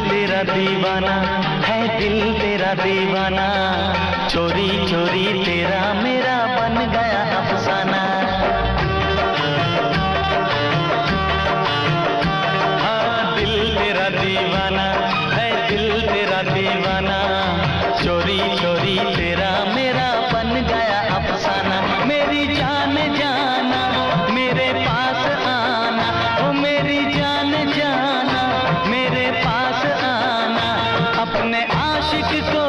तेरा दीवाना है दिल तेरा दीवाना। चोरी चोरी तेरा मेरा बन गया। इश्क को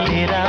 तेरा